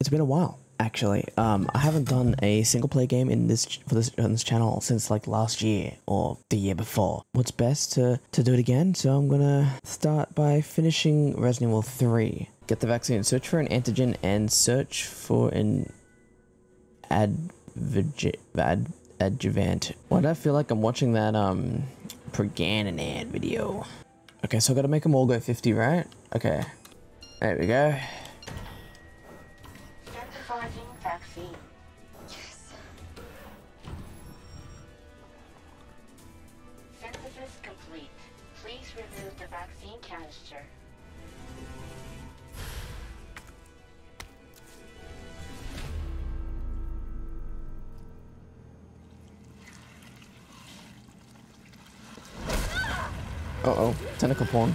it's been a while actually. Um, I haven't done a single player game in this for this on this channel since like last year or the year before. What's best to to do it again? So I'm gonna start by finishing Resident Evil 3. Get the vaccine, search for an antigen, and search for an advig- ad adjuvant. Why do I feel like I'm watching that um Preganinad video? Okay, so I gotta make them all go 50, right? Okay. There we go. Synthesizing. Yes. Synthesis complete. Please remove the vaccine canister. Uh oh, tentacle porn.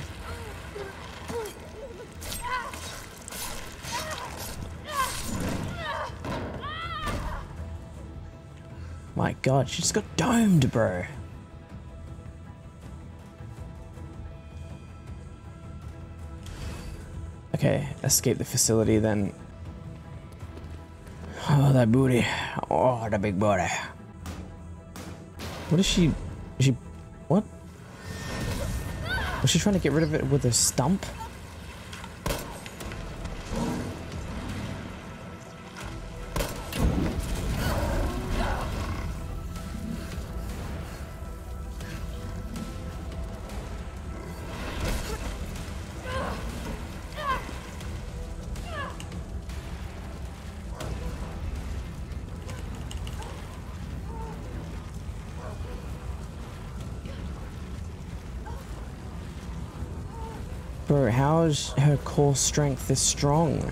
My god, she just got domed, bro. Okay, escape the facility then. Oh, that booty. Oh, the big booty. What is she? Is she. What? Was she trying to get rid of it with a stump? Bro, how is her core strength this strong?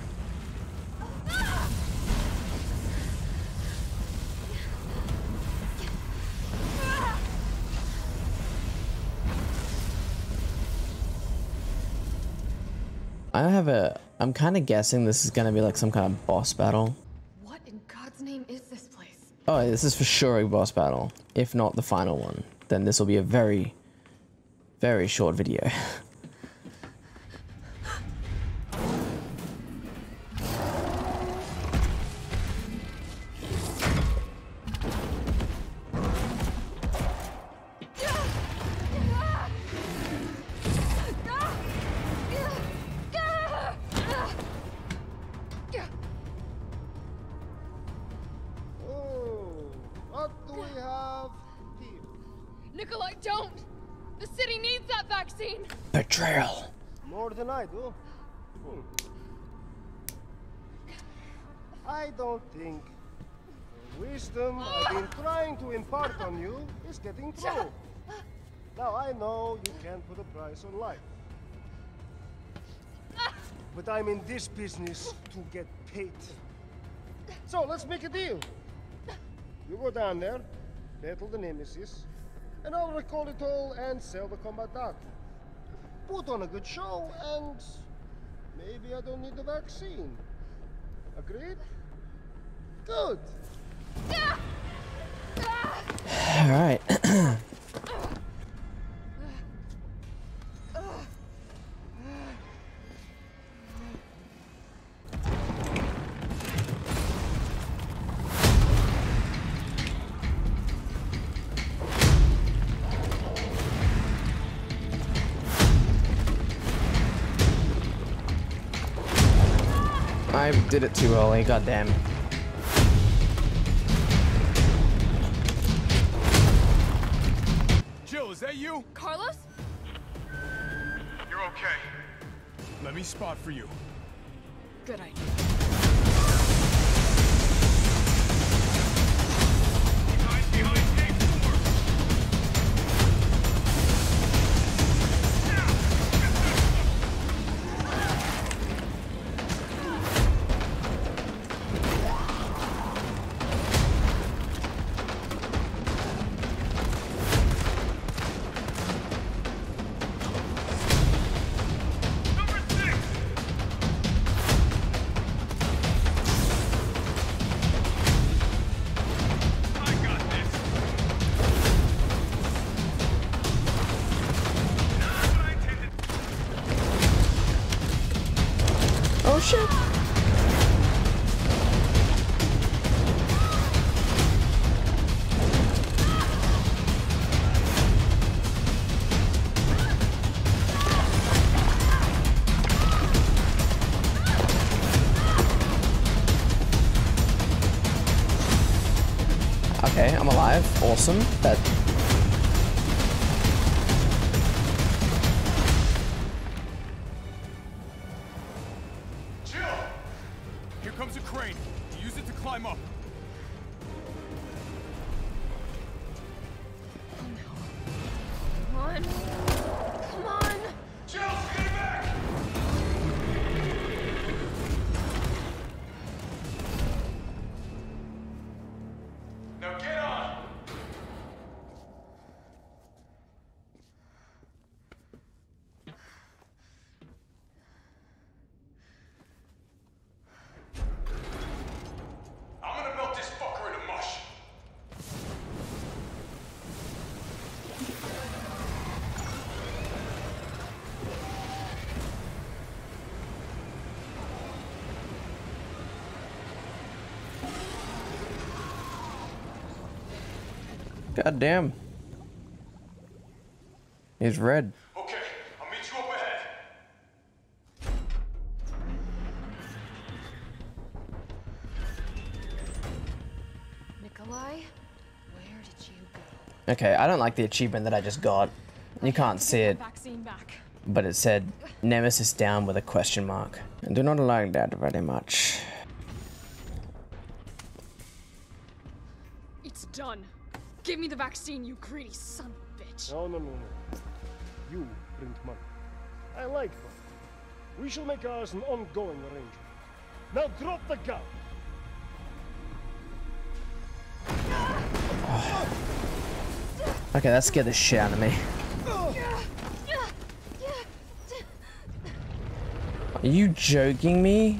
I have a. I'm kind of guessing this is gonna be like some kind of boss battle. What in God's name is this place? Oh, this is for sure a boss battle. If not the final one, then this will be a very, very short video. we have here? Nikolai, don't! The city needs that vaccine! Betrayal. More than I do. Hmm. I don't think the wisdom I've been trying to impart on you is getting through. Now I know you can't put a price on life. But I'm in this business to get paid. So let's make a deal. You go down there, battle the Nemesis, and I'll recall it all and sell the combat data. Put on a good show, and maybe I don't need the vaccine. Agreed? Good. All I did it too early, goddamn. Jill, is that you? Carlos? You're okay. Let me spot for you. Good idea. Okay, I'm alive. Awesome. That God damn. He's red. Okay, I'll meet you up ahead. Nikolai, where did you go? Okay, I don't like the achievement that I just got. You can't see it, but it said Nemesis down with a question mark. I do not like that very much. Give me the vaccine, you greedy son of a bitch. No, no, no, no. You print money. I like that. We shall make ours an ongoing arrangement. Now drop the gun. Okay, that scared the shit out of me. Are you joking me?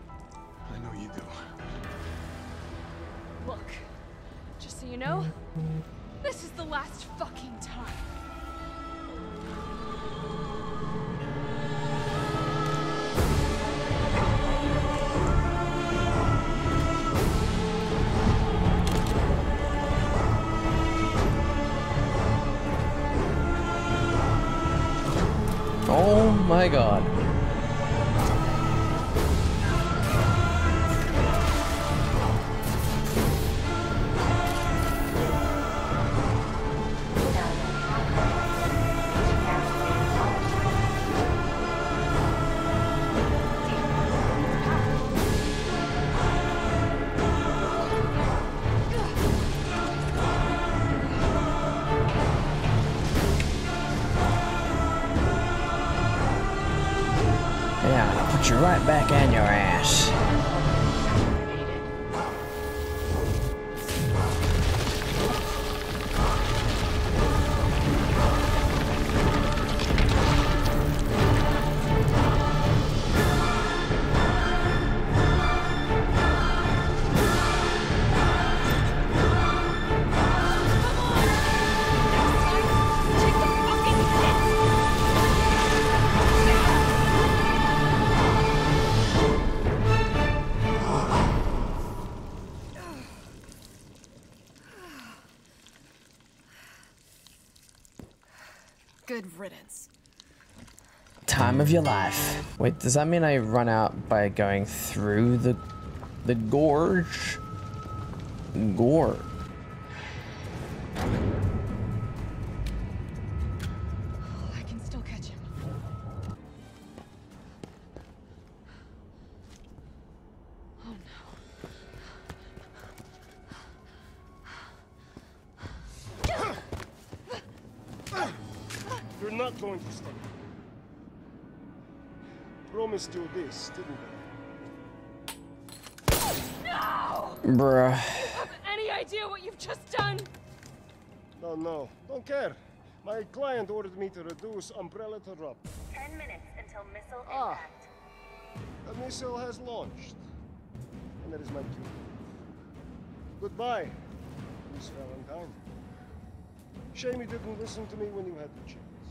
I know you do. Look, just so you know, this is the last fucking time. Oh my god. Put you right back on your ass. Time of your life. Wait, does that mean I run out by going through the the gorge? Gorge. Promised you this, didn't I? Bruh. Any idea what you've just done? No, no, don't care. My client ordered me to reduce Umbrella to Rob. 10 minutes until missile Ah. impact. The missile has launched. And that is my cue. Goodbye, Miss Valentine. Shame you didn't listen to me when you had the chance.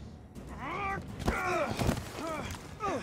Ah. Ah. Ah.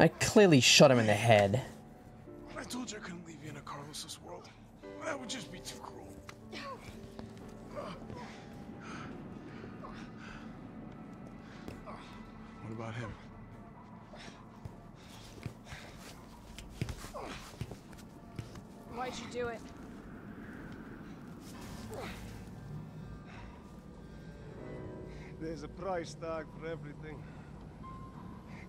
I clearly shot him in the head. I told you I couldn't leave you in a Carlos's world. That would just be too cruel. What about him? Why'd you do it? There's a price tag for everything.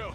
Jill,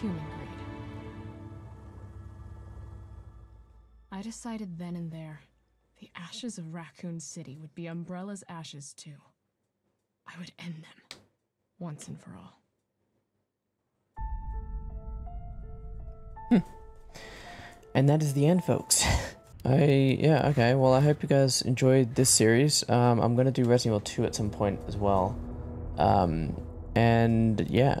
Human greed. I decided then and there the ashes of Raccoon City would be Umbrella's ashes too. I would end them, once and for all. and that is the end, folks. I yeah okay. Well, I hope you guys enjoyed this series. Um, I'm gonna do Resident Evil 2 at some point as well. Um, and yeah,